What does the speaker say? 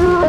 Oh.